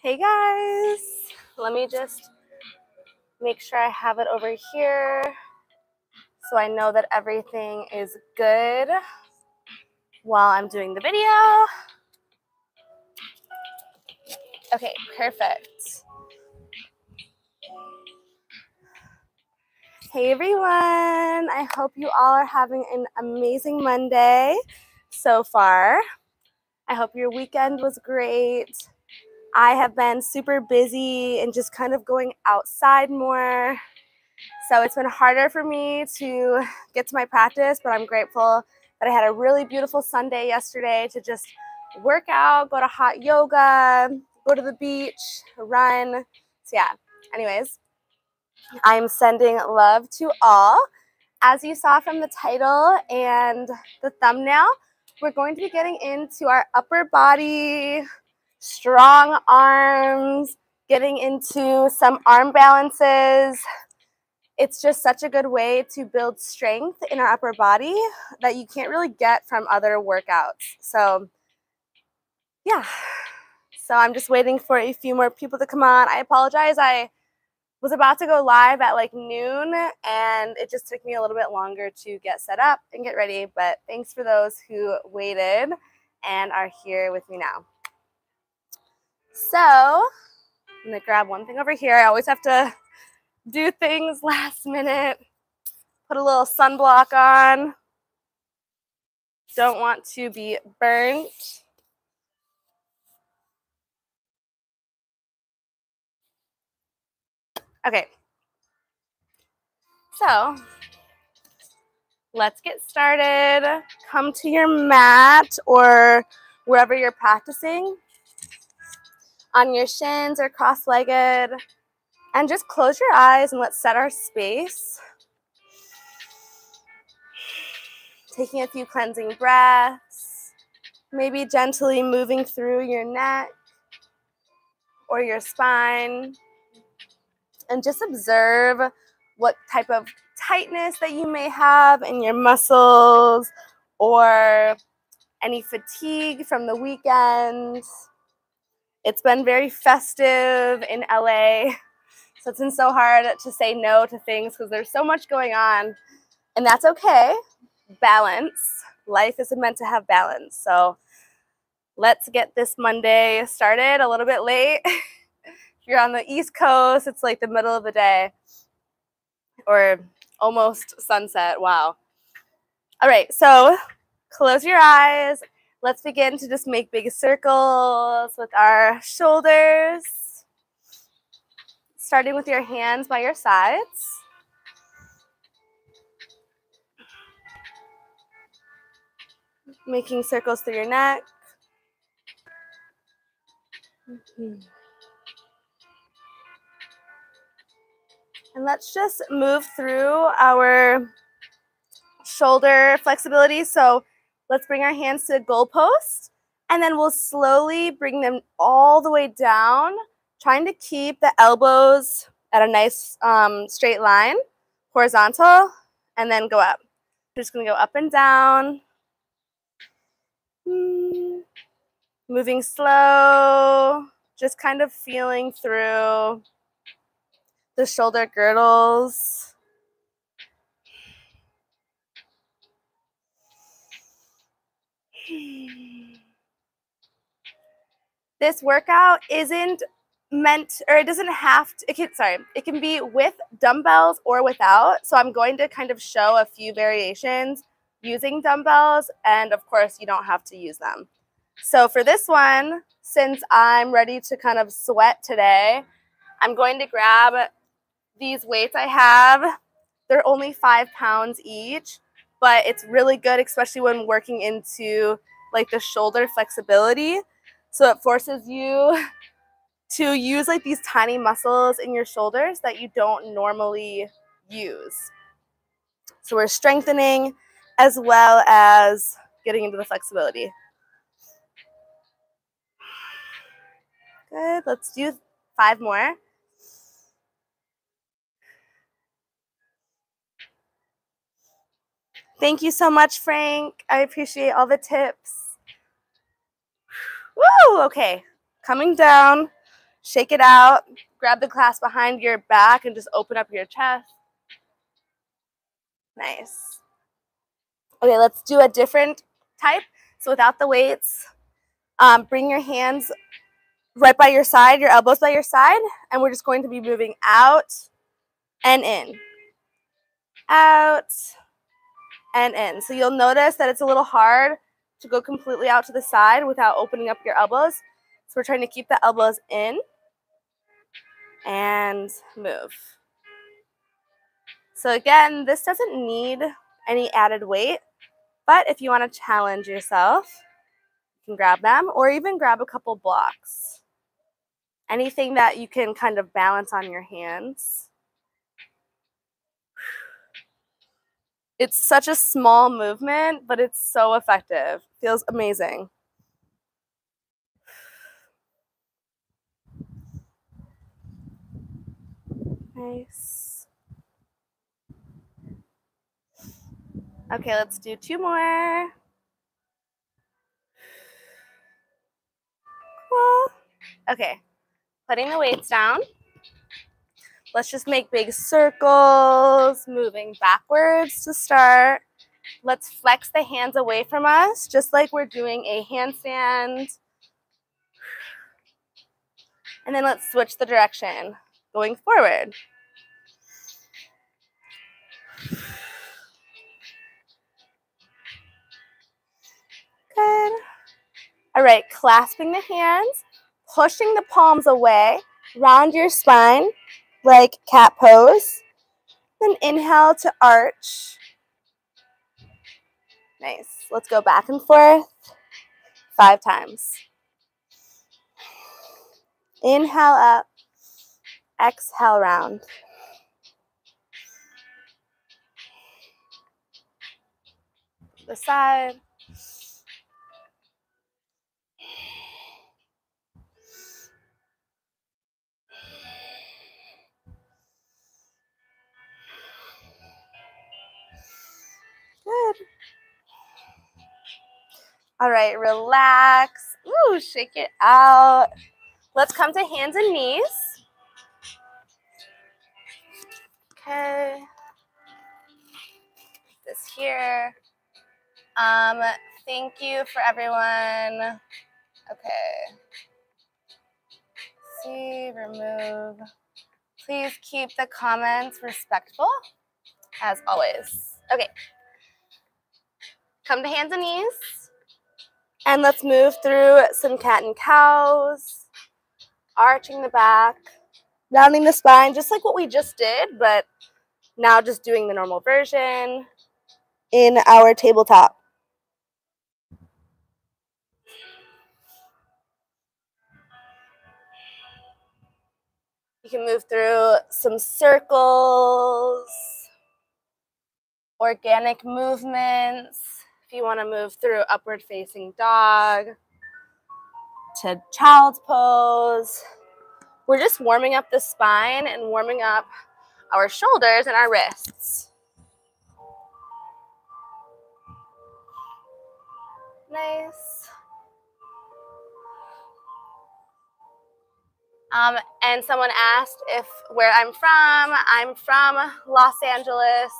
Hey guys, let me just make sure I have it over here so I know that everything is good while I'm doing the video. Okay, perfect. Hey everyone, I hope you all are having an amazing Monday so far. I hope your weekend was great. I have been super busy and just kind of going outside more. So it's been harder for me to get to my practice, but I'm grateful that I had a really beautiful Sunday yesterday to just work out, go to hot yoga, go to the beach, run. So yeah, anyways, I'm sending love to all. As you saw from the title and the thumbnail, we're going to be getting into our upper body, strong arms, getting into some arm balances. It's just such a good way to build strength in our upper body that you can't really get from other workouts. So, yeah. So I'm just waiting for a few more people to come on. I apologize. I was about to go live at like noon and it just took me a little bit longer to get set up and get ready. But thanks for those who waited and are here with me now. So I'm gonna grab one thing over here. I always have to do things last minute. Put a little sunblock on. Don't want to be burnt. Okay. So let's get started. Come to your mat or wherever you're practicing on your shins or cross-legged and just close your eyes and let's set our space. Taking a few cleansing breaths, maybe gently moving through your neck or your spine and just observe what type of tightness that you may have in your muscles or any fatigue from the weekend. It's been very festive in LA, so it's been so hard to say no to things because there's so much going on, and that's okay. Balance. Life isn't meant to have balance. So let's get this Monday started a little bit late. you're on the East Coast, it's like the middle of the day or almost sunset. Wow. All right, so close your eyes. Let's begin to just make big circles with our shoulders. Starting with your hands by your sides. Making circles through your neck. Mm -hmm. And let's just move through our shoulder flexibility. So let's bring our hands to the goalpost and then we'll slowly bring them all the way down, trying to keep the elbows at a nice um, straight line, horizontal, and then go up. We're just gonna go up and down. Hmm. Moving slow, just kind of feeling through the shoulder girdles. This workout isn't meant, or it doesn't have to, it can, sorry, it can be with dumbbells or without. So I'm going to kind of show a few variations using dumbbells, and of course you don't have to use them. So for this one, since I'm ready to kind of sweat today, I'm going to grab these weights I have, they're only five pounds each, but it's really good, especially when working into like the shoulder flexibility. So it forces you to use like these tiny muscles in your shoulders that you don't normally use. So we're strengthening as well as getting into the flexibility. Good, let's do five more. Thank you so much, Frank. I appreciate all the tips. Woo! Okay, coming down Shake it out. Grab the clasp behind your back and just open up your chest. Nice. Okay, let's do a different type. So without the weights, um, bring your hands right by your side, your elbows by your side, and we're just going to be moving out and in. Out and in. So you'll notice that it's a little hard to go completely out to the side without opening up your elbows. So we're trying to keep the elbows in and move. So again, this doesn't need any added weight, but if you want to challenge yourself, you can grab them or even grab a couple blocks. Anything that you can kind of balance on your hands. It's such a small movement, but it's so effective. Feels amazing. Nice. Okay, let's do two more. Cool. Okay, putting the weights down. Let's just make big circles, moving backwards to start. Let's flex the hands away from us, just like we're doing a handstand. And then let's switch the direction, going forward. Good. All right, clasping the hands, pushing the palms away, round your spine like cat pose. Then inhale to arch. Nice. Let's go back and forth five times. Inhale up, exhale round. The side. All right, relax. Ooh, shake it out. Let's come to hands and knees. Okay. This here. Um, thank you for everyone. Okay. See, remove. Please keep the comments respectful, as always. Okay. Come to hands and knees. And let's move through some cat and cows, arching the back, rounding the spine, just like what we just did, but now just doing the normal version in our tabletop. You can move through some circles, organic movements. If you want to move through upward facing dog to child's pose, we're just warming up the spine and warming up our shoulders and our wrists. Nice. Um, and someone asked if where I'm from. I'm from Los Angeles,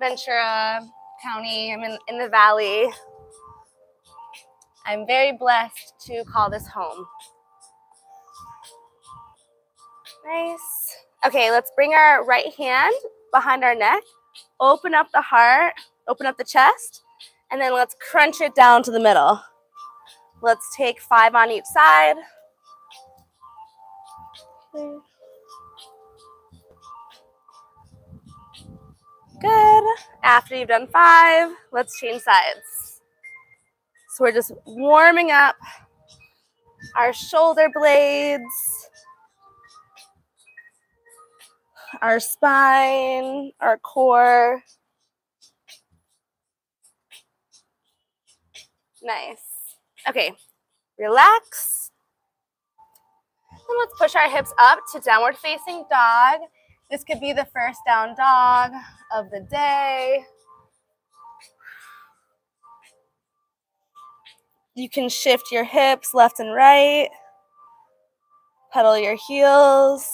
Ventura County. I'm in, in the valley. I'm very blessed to call this home. Nice. Okay, let's bring our right hand behind our neck, open up the heart, open up the chest, and then let's crunch it down to the middle. Let's take five on each side. Good. After you've done five, let's change sides. So we're just warming up our shoulder blades, our spine, our core. Nice. Okay, relax. And let's push our hips up to downward facing dog. This could be the first down dog of the day. You can shift your hips left and right. pedal your heels.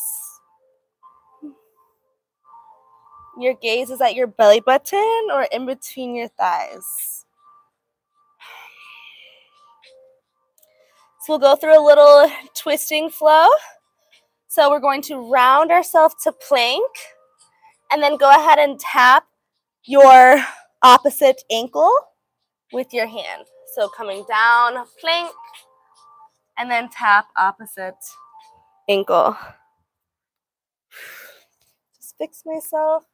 Your gaze is at your belly button or in between your thighs. So we'll go through a little twisting flow. So we're going to round ourselves to plank and then go ahead and tap your opposite ankle with your hand. So coming down, plank, and then tap opposite ankle. Just fix myself.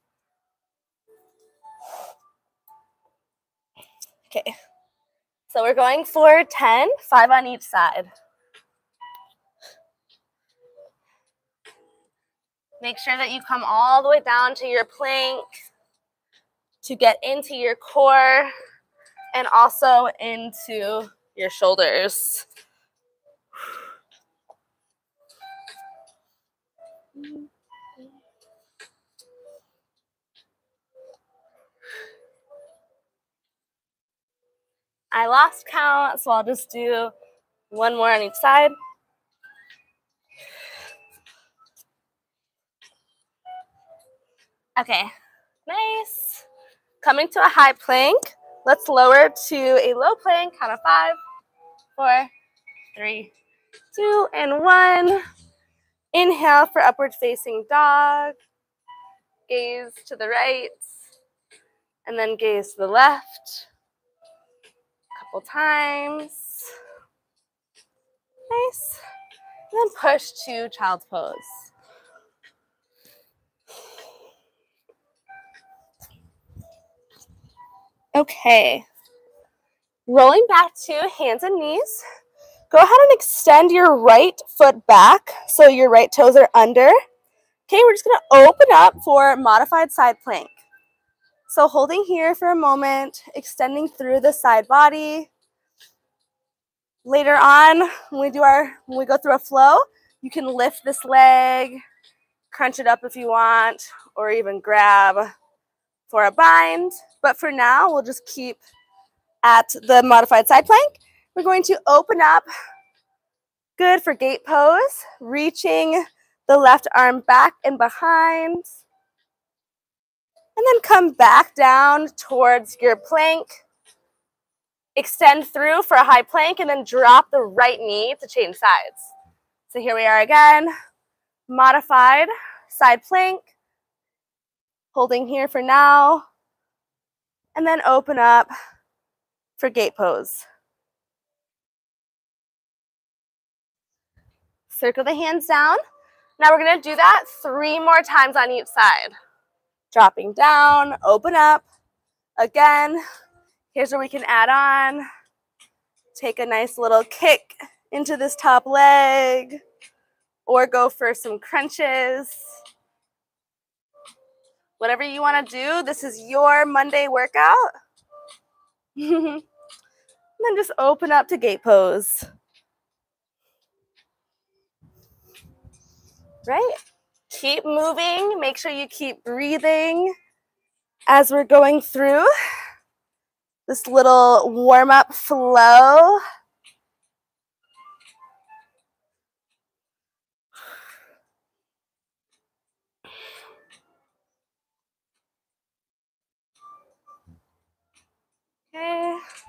Okay, so we're going for 10, five on each side. Make sure that you come all the way down to your plank to get into your core and also into your shoulders. I lost count, so I'll just do one more on each side. Okay, nice. Coming to a high plank. Let's lower to a low plank. Count of five, four, three, two, and one. Inhale for upward facing dog. Gaze to the right. And then gaze to the left. A couple times. Nice. And then push to child's pose. Okay. Rolling back to hands and knees. Go ahead and extend your right foot back so your right toes are under. Okay, we're just going to open up for modified side plank. So holding here for a moment, extending through the side body. Later on, when we do our when we go through a flow, you can lift this leg, crunch it up if you want, or even grab for a bind. But for now, we'll just keep at the modified side plank. We're going to open up, good for gate pose, reaching the left arm back and behind. And then come back down towards your plank. Extend through for a high plank and then drop the right knee to change sides. So here we are again, modified side plank. Holding here for now. And then open up for gate pose. Circle the hands down. Now we're to do that three more times on each side. Dropping down, open up. Again, here's where we can add on. Take a nice little kick into this top leg or go for some crunches. Whatever you want to do, this is your Monday workout. and then just open up to gate pose. Right? Keep moving. Make sure you keep breathing as we're going through this little warm up flow. Okay.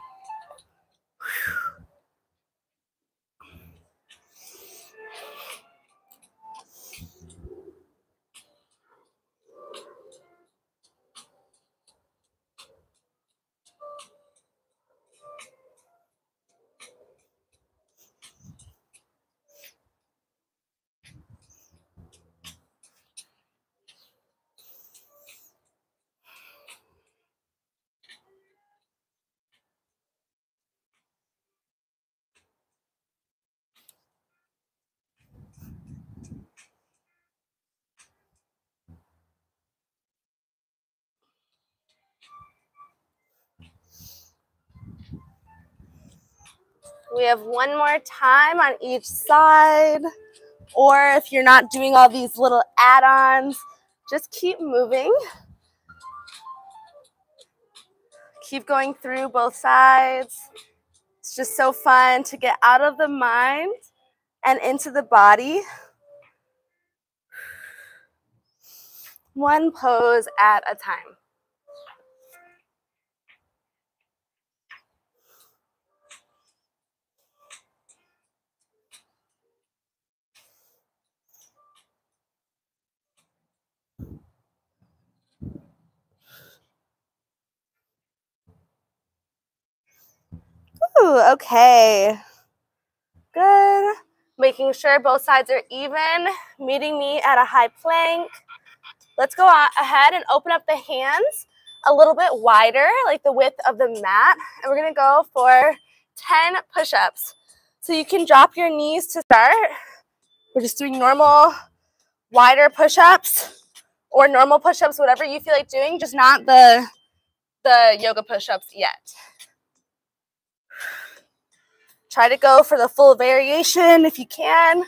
We have one more time on each side. Or if you're not doing all these little add-ons, just keep moving. Keep going through both sides. It's just so fun to get out of the mind and into the body. One pose at a time. Okay. Good. Making sure both sides are even, meeting me at a high plank. Let's go ahead and open up the hands a little bit wider, like the width of the mat. And we're gonna go for 10 push-ups. So you can drop your knees to start. We're just doing normal, wider push-ups or normal push-ups, whatever you feel like doing, just not the, the yoga push-ups yet. Try to go for the full variation if you can.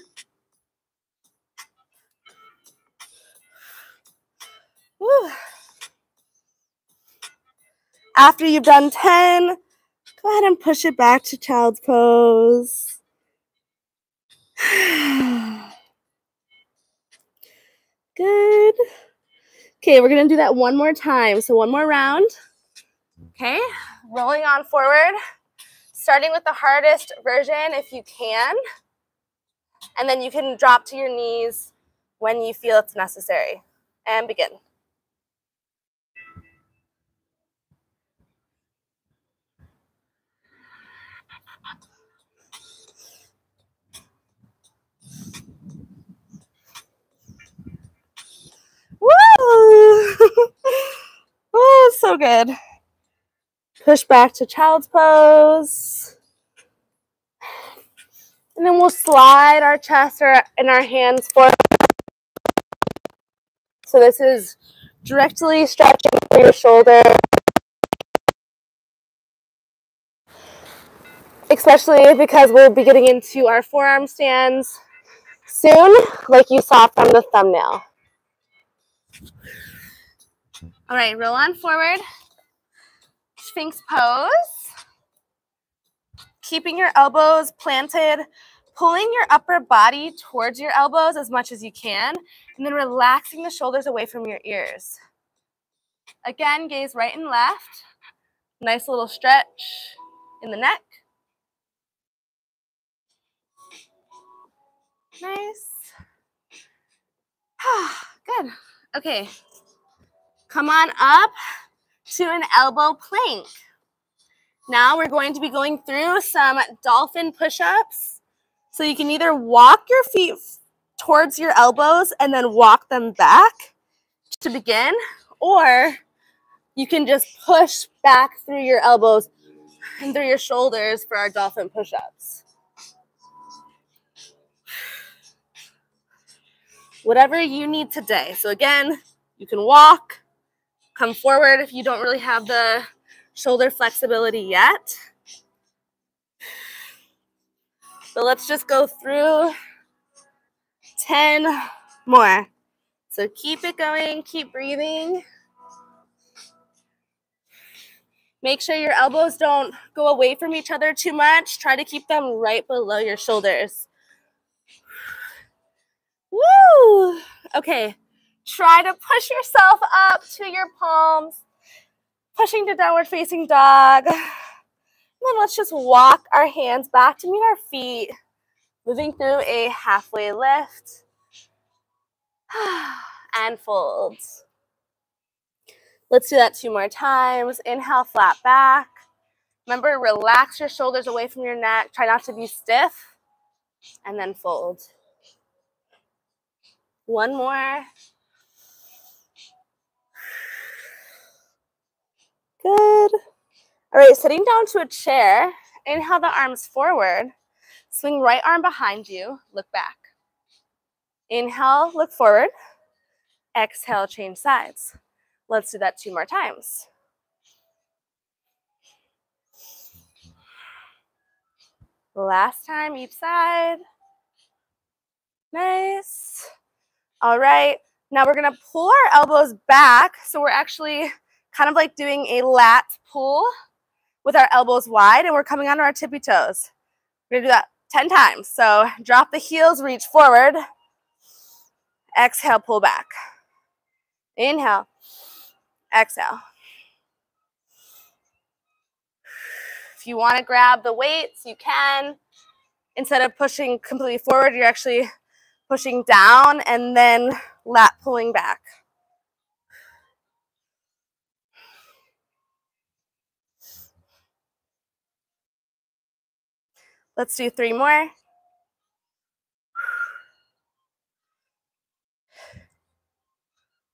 After you've done 10, go ahead and push it back to child's pose. Good. Okay, we're to do that one more time. So one more round. Okay, rolling on forward starting with the hardest version if you can. And then you can drop to your knees when you feel it's necessary. And begin. Woo! oh, so good. Push back to child's pose. And then we'll slide our chest and our hands forward. So this is directly stretching your shoulder. Especially because we'll be getting into our forearm stands soon, like you saw from the thumbnail. All right, roll on forward. Sphinx pose. Keeping your elbows planted, pulling your upper body towards your elbows as much as you can, and then relaxing the shoulders away from your ears. Again, gaze right and left. Nice little stretch in the neck. Nice. Good. Okay. Come on up to an elbow plank. Now we're going to be going through some dolphin push-ups. So you can either walk your feet towards your elbows and then walk them back to begin, or you can just push back through your elbows and through your shoulders for our dolphin push-ups. Whatever you need today. So again, you can walk, Come forward if you don't really have the shoulder flexibility yet. But let's just go through 10 more. So keep it going, keep breathing. Make sure your elbows don't go away from each other too much. Try to keep them right below your shoulders. Woo! Okay, Try to push yourself up to your palms, pushing to downward facing dog. And then let's just walk our hands back to meet our feet, moving through a halfway lift and fold. Let's do that two more times. Inhale, flat back. Remember, relax your shoulders away from your neck. Try not to be stiff. And then fold. One more. Good. All right, sitting down to a chair. Inhale the arms forward. Swing right arm behind you. Look back. Inhale, look forward. Exhale, change sides. Let's do that two more times. Last time, each side. Nice. All right, now we're gonna pull our elbows back. So we're actually kind of like doing a lat pull with our elbows wide and we're coming onto our tippy toes. We're gonna do that 10 times. So drop the heels, reach forward. Exhale, pull back. Inhale. Exhale. If you want to grab the weights, you can. Instead of pushing completely forward, you're actually pushing down and then lat pulling back. Let's do three more.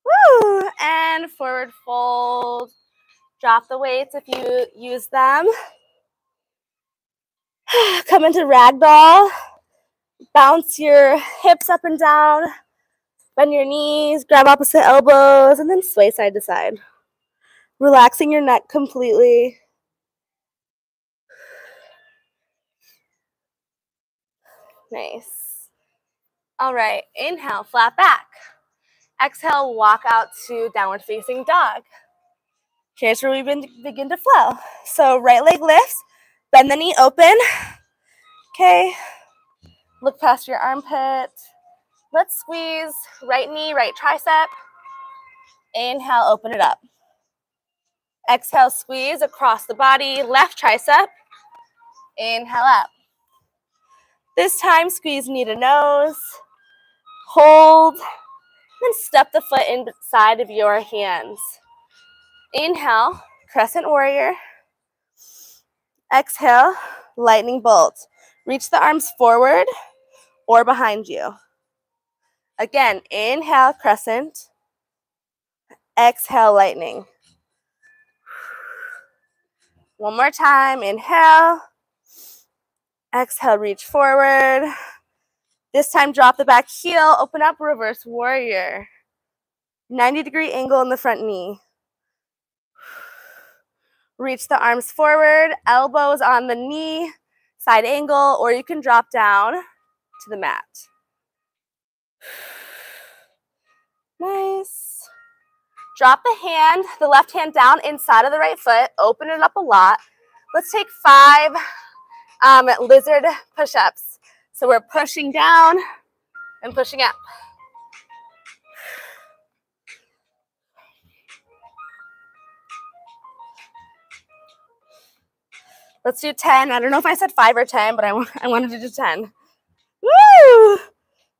Woo! And forward fold. Drop the weights if you use them. Come into ragdoll. Bounce your hips up and down. Bend your knees, grab opposite elbows, and then sway side to side. Relaxing your neck completely. Nice. All right, inhale, flat back. Exhale, walk out to downward facing dog. Here's where we begin to flow. So right leg lifts, bend the knee open. Okay, look past your armpit. Let's squeeze right knee, right tricep. Inhale, open it up. Exhale, squeeze across the body, left tricep. Inhale up. This time, squeeze knee to nose. Hold. Then step the foot inside of your hands. Inhale, crescent warrior. Exhale, lightning bolt. Reach the arms forward or behind you. Again, inhale, crescent. Exhale, lightning. One more time. Inhale. Exhale, reach forward. This time, drop the back heel, open up, reverse warrior. 90 degree angle in the front knee. Reach the arms forward, elbows on the knee, side angle, or you can drop down to the mat. Nice. Drop the hand, the left hand down inside of the right foot. Open it up a lot. Let's take five um, lizard push-ups. So we're pushing down and pushing up. Let's do 10. I don't know if I said 5 or 10, but I, I wanted to do 10. Woo!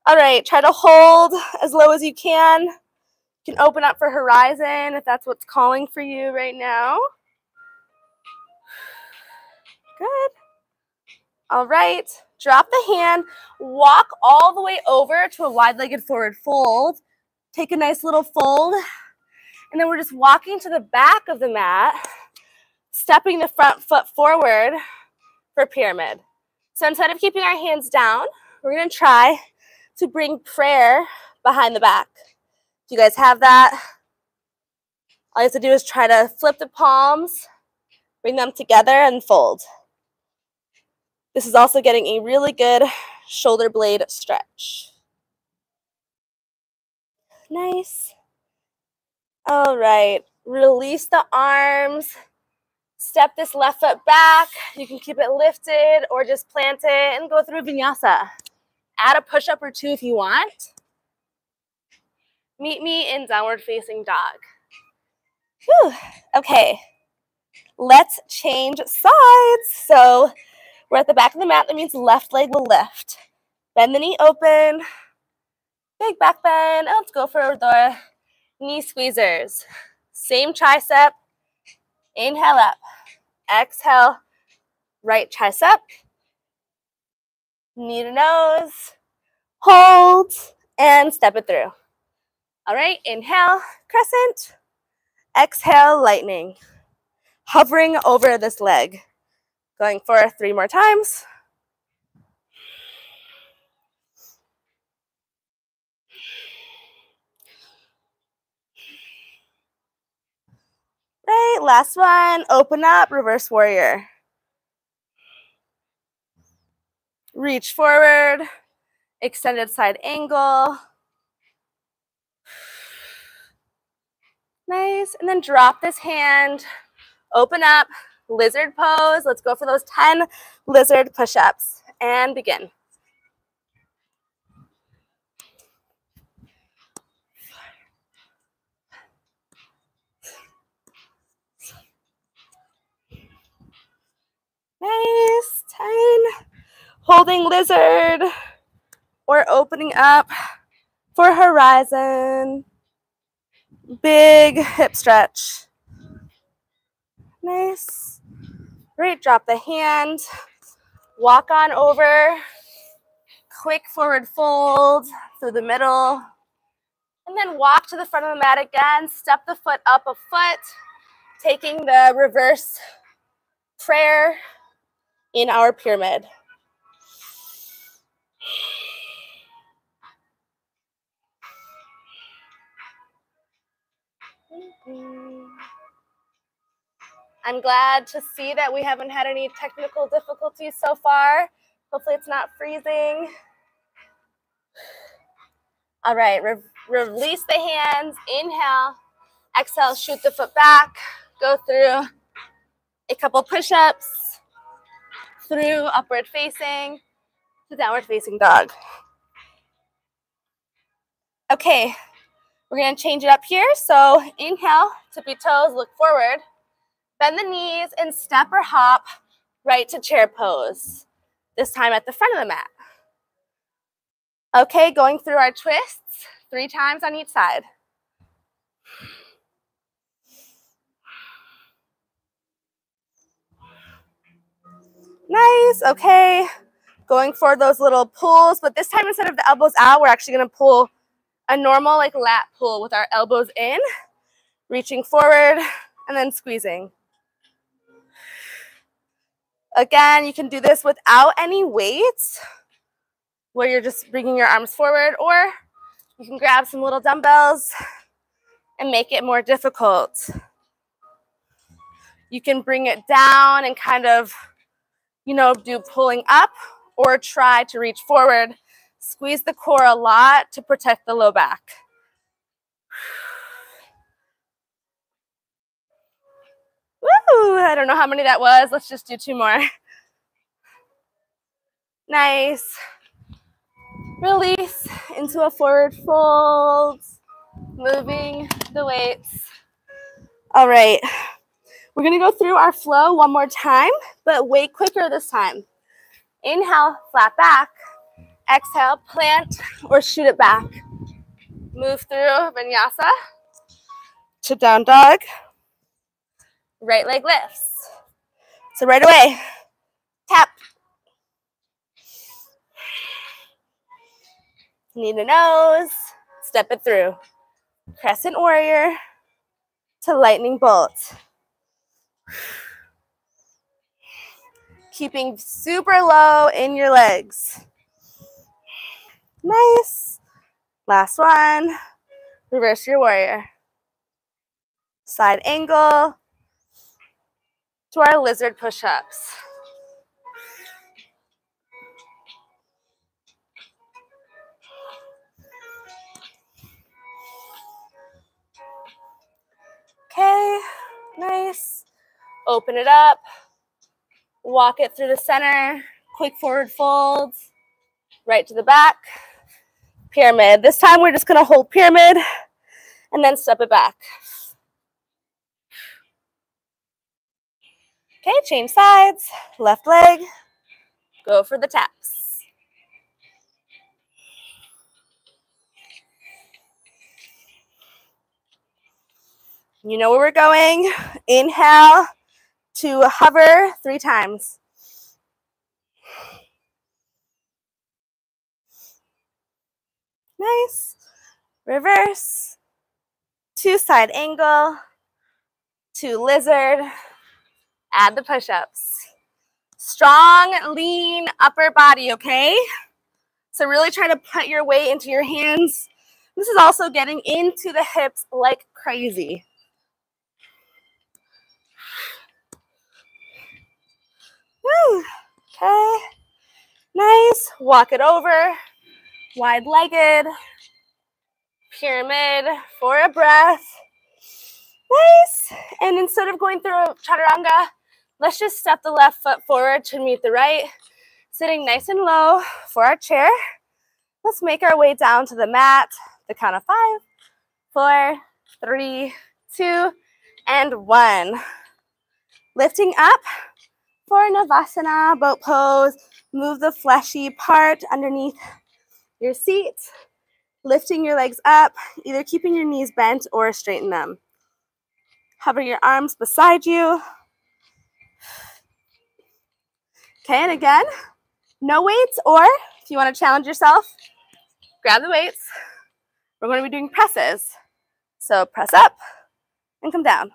All right, try to hold as low as you can. You can open up for horizon if that's what's calling for you right now. Good. All right, drop the hand, walk all the way over to a wide-legged forward fold. Take a nice little fold. And then we're just walking to the back of the mat, stepping the front foot forward for pyramid. So instead of keeping our hands down, we're gonna try to bring prayer behind the back. Do you guys have that? All you have to do is try to flip the palms, bring them together and fold. This is also getting a really good shoulder blade stretch. Nice. All right, release the arms. Step this left foot back. You can keep it lifted or just plant it and go through vinyasa. Add a push-up or two if you want. Meet me in downward facing dog. Whew. Okay, let's change sides. So we're at the back of the mat. That means left leg will lift. Bend the knee open. Big back bend. And let's go for the knee squeezers. Same tricep. Inhale up. Exhale. Right tricep. Knee to nose. Hold. And step it through. All right. Inhale. Crescent. Exhale. Lightning. Hovering over this leg. Going for three more times. Right, last one. Open up, reverse warrior. Reach forward, extended side angle. Nice, and then drop this hand, open up, lizard pose. Let's go for those 10 lizard push-ups and begin. Nice, 10. Holding lizard or opening up for horizon. Big hip stretch. Nice. Great. Drop the hand. Walk on over. Quick forward fold through the middle. And then walk to the front of the mat again. Step the foot up a foot. Taking the reverse prayer in our pyramid. I'm glad to see that we haven't had any technical difficulties so far. Hopefully it's not freezing. All right, re release the hands, inhale, exhale, shoot the foot back, go through a couple push-ups, through upward facing to downward facing dog. Okay, we're gonna change it up here. So inhale, tippy toes, look forward. Bend the knees and step or hop right to chair pose. This time at the front of the mat. Okay, going through our twists, three times on each side. Nice, okay. Going for those little pulls, but this time instead of the elbows out, we're actually gonna pull a normal like lat pull with our elbows in, reaching forward and then squeezing. Again, you can do this without any weights where you're just bringing your arms forward, or you can grab some little dumbbells and make it more difficult. You can bring it down and kind of, you know, do pulling up or try to reach forward. Squeeze the core a lot to protect the low back. Woo! I don't know how many that was. Let's just do two more. Nice. Release into a forward fold. Moving the weights. All right. We're going to go through our flow one more time, but way quicker this time. Inhale, flat back. Exhale, plant or shoot it back. Move through vinyasa to down dog. Right leg lifts. So right away, tap. Knee to nose, step it through. Crescent warrior to lightning bolt. Keeping super low in your legs. Nice. Last one. Reverse your warrior. Side angle to our lizard push-ups. Okay, nice. Open it up. Walk it through the center. Quick forward folds. Right to the back. Pyramid. This time we're just going to hold pyramid and then step it back. Okay, change sides, left leg, go for the taps. You know where we're going. Inhale to hover three times. Nice. Reverse. Two side angle. Two lizard add the push-ups. Strong, lean upper body, okay? So really try to put your weight into your hands. This is also getting into the hips like crazy. Woo. Okay. Nice. Walk it over. Wide-legged. Pyramid for a breath. Nice. And instead of going through chaturanga, Let's just step the left foot forward to meet the right, sitting nice and low for our chair. Let's make our way down to the mat, the count of five, four, three, two, and one. Lifting up for Navasana, boat pose. Move the fleshy part underneath your seat, lifting your legs up, either keeping your knees bent or straighten them. Hover your arms beside you. Okay, and again, no weights, or if you want to challenge yourself, grab the weights. We're going to be doing presses. So press up and come down.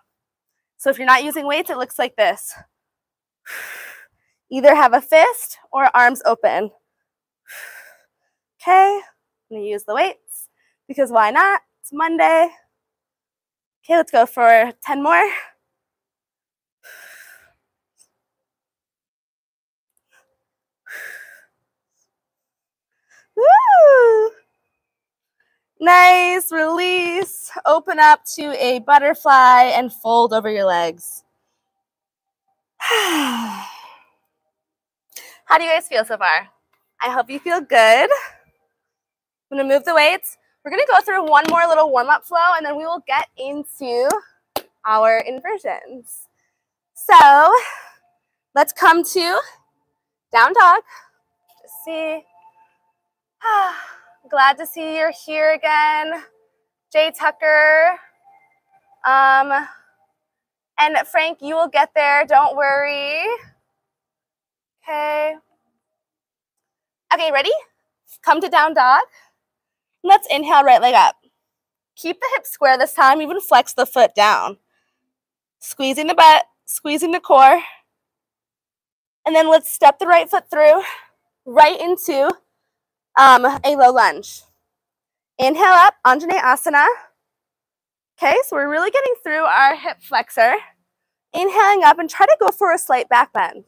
So if you're not using weights, it looks like this. Either have a fist or arms open. Okay, I'm gonna use the weights because why not? It's Monday. Okay, let's go for 10 more. Woo! Nice, release, open up to a butterfly and fold over your legs. How do you guys feel so far? I hope you feel good. I'm gonna move the weights. We're gonna go through one more little warm-up flow and then we will get into our inversions. So let's come to down dog. Just see. Glad to see you're here again. Jay Tucker. Um, and Frank, you will get there. Don't worry. Okay. Okay, ready? Come to down dog. Let's inhale, right leg up. Keep the hips square this time, even flex the foot down. Squeezing the butt, squeezing the core. And then let's step the right foot through, right into um, a low lunge. Inhale up, Anjaneyasana. Okay, so we're really getting through our hip flexor. Inhaling up and try to go for a slight back bend.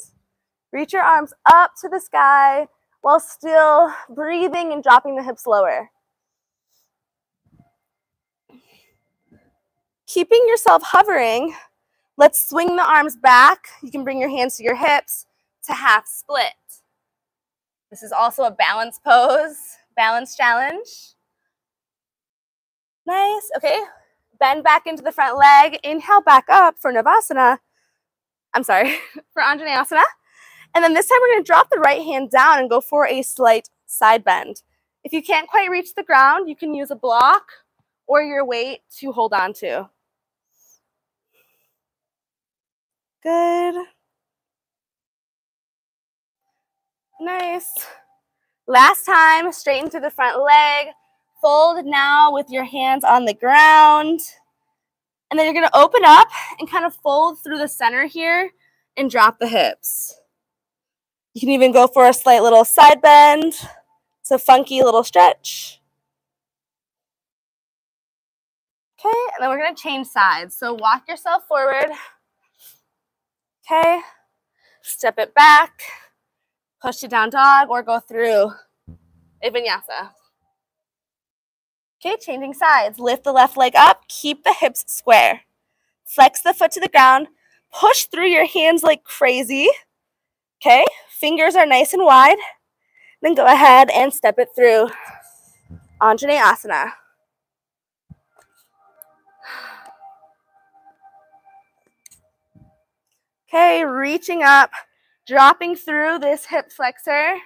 Reach your arms up to the sky while still breathing and dropping the hips lower. Keeping yourself hovering, let's swing the arms back. You can bring your hands to your hips to half split. This is also a balance pose, balance challenge. Nice, okay. Bend back into the front leg. Inhale back up for Navasana. I'm sorry, for Anjaneyasana. And then this time we're gonna drop the right hand down and go for a slight side bend. If you can't quite reach the ground, you can use a block or your weight to hold on to. Good. Nice. Last time, straighten through the front leg. Fold now with your hands on the ground. And then you're going to open up and kind of fold through the center here and drop the hips. You can even go for a slight little side bend. It's a funky little stretch. Okay, and then we're going to change sides. So walk yourself forward. Okay, step it back push it down dog, or go through a vinyasa. Okay, changing sides. Lift the left leg up, keep the hips square. Flex the foot to the ground, push through your hands like crazy. Okay, fingers are nice and wide. Then go ahead and step it through. Anjaneyasana. Okay, reaching up, dropping through this hip flexor.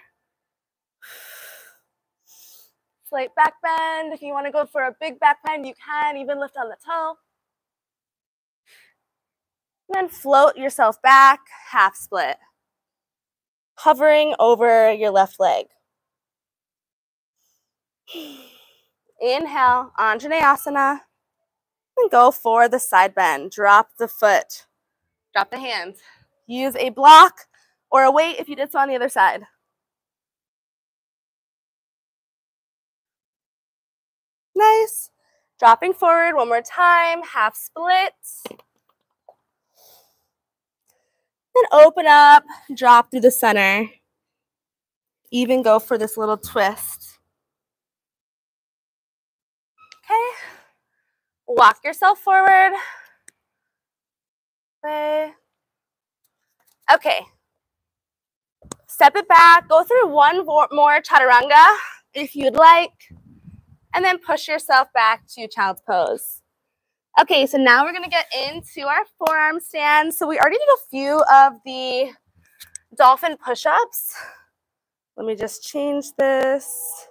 Slight back bend. If you want to go for a big back bend, you can even lift on the toe. And then float yourself back, half split. Hovering over your left leg. Inhale, Anjaneyasana. And go for the side bend. Drop the foot. Drop the hands. Use a block or a weight if you did so on the other side. Nice. Dropping forward one more time, half split. Then open up, drop through the center. Even go for this little twist. Okay. Walk yourself forward. Okay. Okay, Step it back, go through one more chaturanga if you'd like, and then push yourself back to child's pose. Okay, so now we're gonna get into our forearm stand. So we already did a few of the dolphin push-ups. Let me just change this.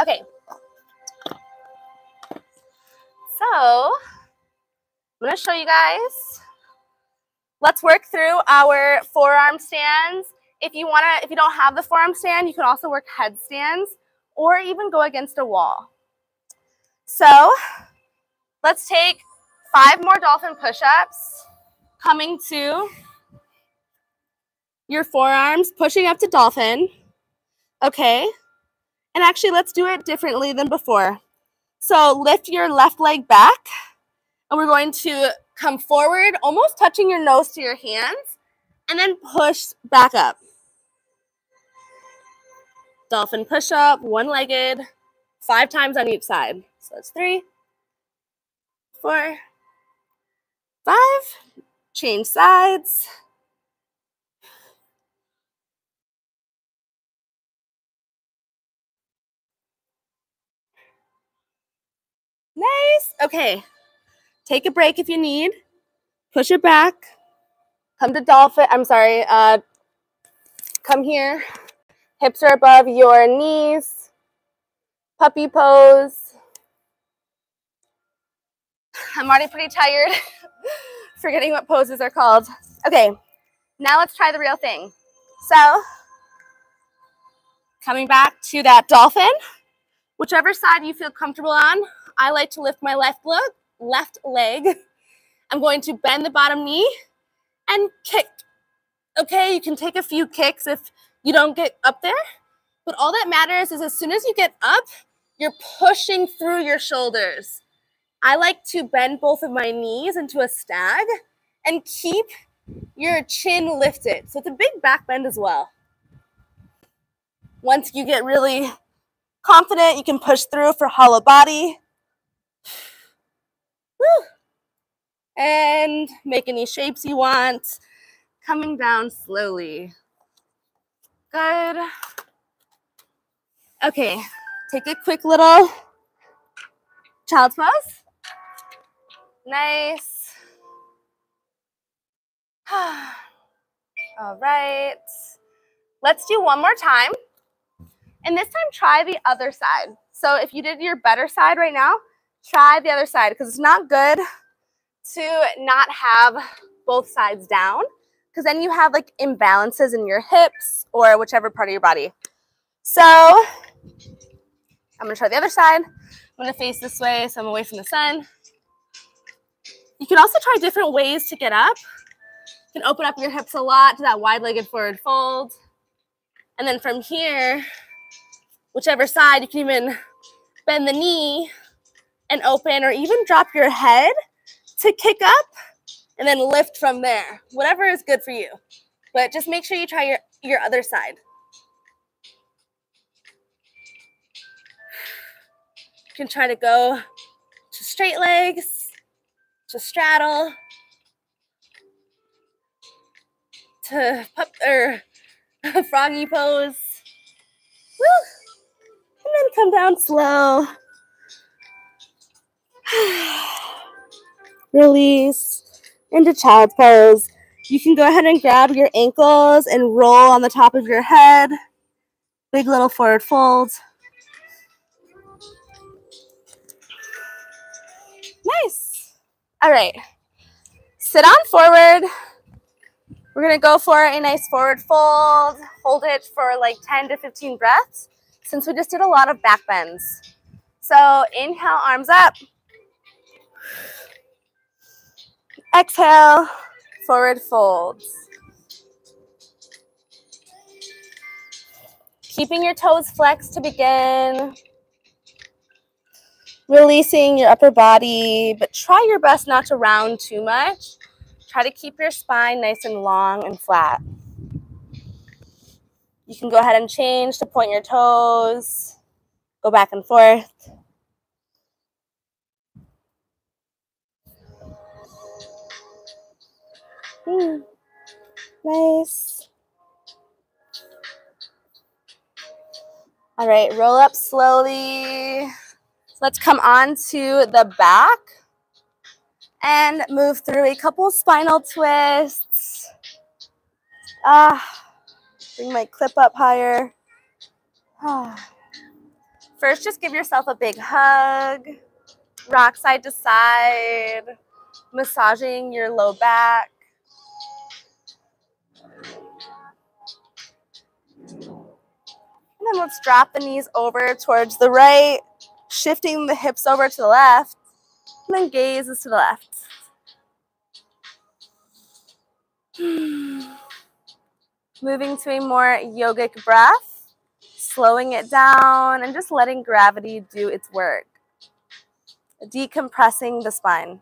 Okay. So, I'm to show you guys. Let's work through our forearm stands. If you want to, if you don't have the forearm stand, you can also work headstands or even go against a wall. So, let's take five more dolphin push-ups, coming to your forearms, pushing up to dolphin. Okay. And actually, let's do it differently than before. So lift your left leg back, and we're going to come forward, almost touching your nose to your hands, and then push back up. Dolphin push up, one legged, five times on each side. So that's three, four, five. Change sides. Nice. Okay. Take a break if you need. Push it back. Come to dolphin. I'm sorry. Uh, come here. Hips are above your knees. Puppy pose. I'm already pretty tired. Forgetting what poses are called. Okay. Now let's try the real thing. So, coming back to that dolphin, whichever side you feel comfortable on, I like to lift my left leg, left leg. I'm going to bend the bottom knee and kick. Okay, you can take a few kicks if you don't get up there. But all that matters is as soon as you get up, you're pushing through your shoulders. I like to bend both of my knees into a stag and keep your chin lifted. So it's a big back bend as well. Once you get really confident, you can push through for hollow body. And make any shapes you want. Coming down slowly. Good. Okay, take a quick little child's pose. Nice. All right. Let's do one more time. And this time, try the other side. So if you did your better side right now, try the other side because it's not good to not have both sides down because then you have like imbalances in your hips or whichever part of your body. So I'm gonna try the other side. I'm gonna face this way so I'm away from the sun. You can also try different ways to get up. You can open up your hips a lot to that wide-legged forward fold. And then from here, whichever side, you can even bend the knee and open or even drop your head to kick up and then lift from there. Whatever is good for you. But just make sure you try your, your other side. You can try to go to straight legs, to straddle, to pup or froggy pose. Woo! And then come down slow. Release into child pose. You can go ahead and grab your ankles and roll on the top of your head. Big little forward fold. Nice. All right. Sit on forward. We're going to go for a nice forward fold. Hold it for like 10 to 15 breaths since we just did a lot of back bends. So inhale, arms up. Exhale, forward folds. Keeping your toes flexed to begin. Releasing your upper body, but try your best not to round too much. Try to keep your spine nice and long and flat. You can go ahead and change to point your toes, go back and forth. Hmm. Nice. All right, roll up slowly. So let's come on to the back. And move through a couple spinal twists. Ah, bring my clip up higher. Ah. First, just give yourself a big hug. Rock side to side, massaging your low back. And then let's drop the knees over towards the right, shifting the hips over to the left, and then gazes to the left. Moving to a more yogic breath, slowing it down, and just letting gravity do its work. Decompressing the spine.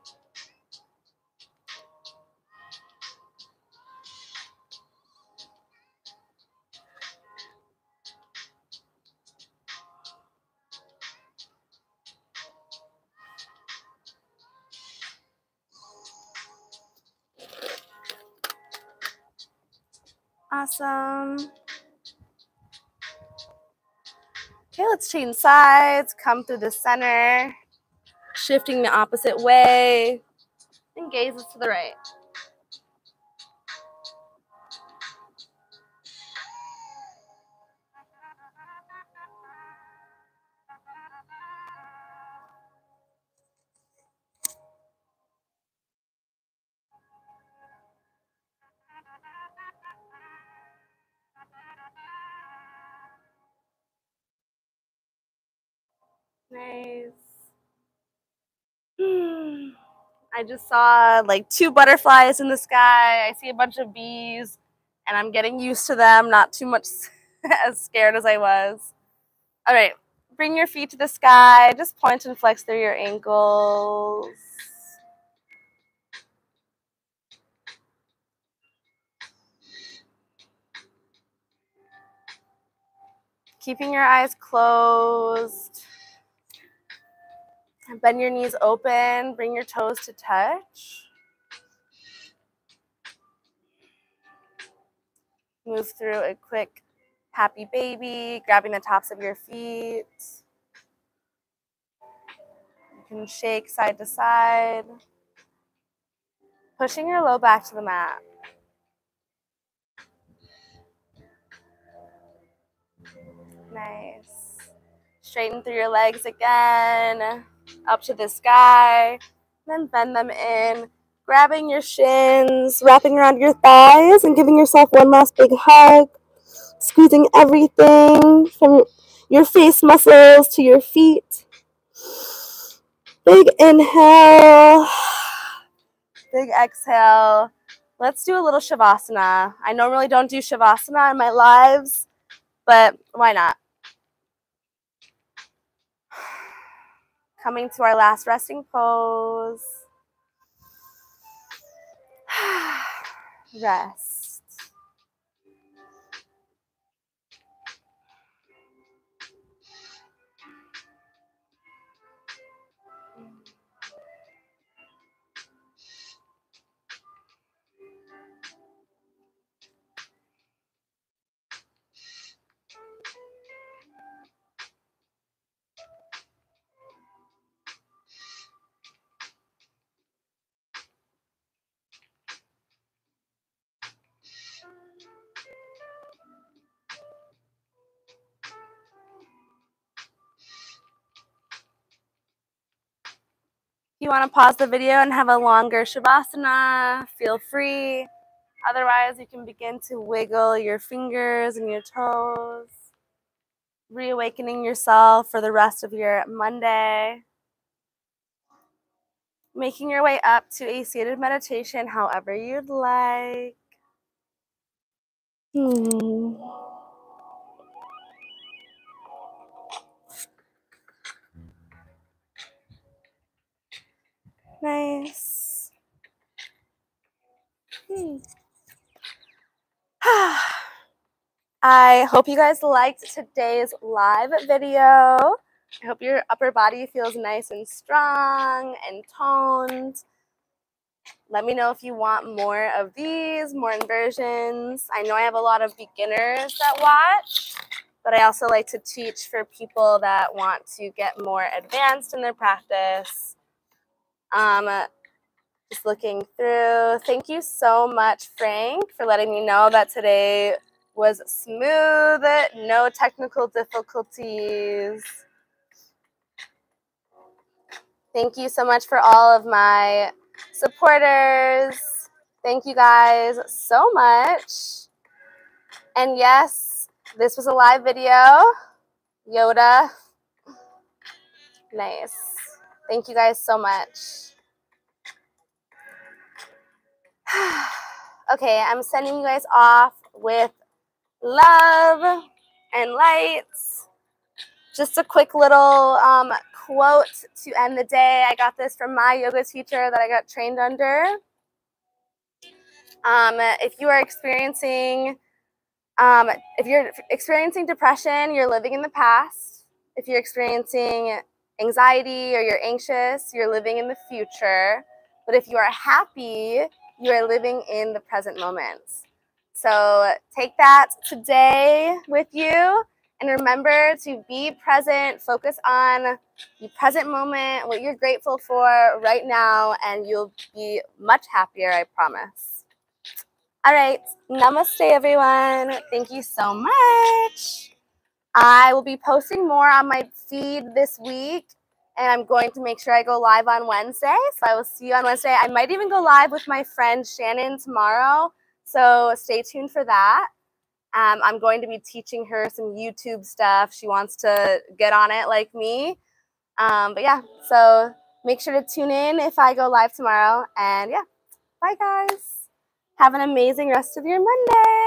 Awesome. Okay, let's change sides, come through the center, shifting the opposite way, and gazes to the right. I just saw like two butterflies in the sky. I see a bunch of bees and I'm getting used to them, not too much as scared as I was. All right, bring your feet to the sky. Just point and flex through your ankles. Keeping your eyes closed. Bend your knees open, bring your toes to touch. Move through a quick happy baby, grabbing the tops of your feet. You can shake side to side, pushing your low back to the mat. Nice. Straighten through your legs again up to the sky. Then bend them in, grabbing your shins, wrapping around your thighs, and giving yourself one last big hug. Squeezing everything from your face muscles to your feet. Big inhale, big exhale. Let's do a little Shavasana. I normally don't do Shavasana in my lives, but why not? Coming to our last resting pose. Rest. Want to pause the video and have a longer Shavasana, feel free. Otherwise, you can begin to wiggle your fingers and your toes, reawakening yourself for the rest of your Monday. Making your way up to a seated meditation however you'd like. Hmm. Nice. Hmm. I hope you guys liked today's live video. I hope your upper body feels nice and strong and toned. Let me know if you want more of these, more inversions. I know I have a lot of beginners that watch, but I also like to teach for people that want to get more advanced in their practice um, Just looking through. Thank you so much, Frank, for letting me know that today was smooth, no technical difficulties. Thank you so much for all of my supporters. Thank you guys so much. And yes, this was a live video. Yoda. Nice. Thank you guys so much. okay, I'm sending you guys off with love and lights. Just a quick little um, quote to end the day. I got this from my yoga teacher that I got trained under. Um, if you are experiencing, um, if you're experiencing depression, you're living in the past. If you're experiencing anxiety or you're anxious, you're living in the future. But if you are happy, you are living in the present moment. So take that today with you and remember to be present, focus on the present moment, what you're grateful for right now, and you'll be much happier, I promise. All right, namaste, everyone. Thank you so much. I will be posting more on my feed this week, and I'm going to make sure I go live on Wednesday. So I will see you on Wednesday. I might even go live with my friend Shannon tomorrow. So stay tuned for that. Um, I'm going to be teaching her some YouTube stuff. She wants to get on it like me. Um, but yeah, so make sure to tune in if I go live tomorrow. And yeah, bye guys. Have an amazing rest of your Monday.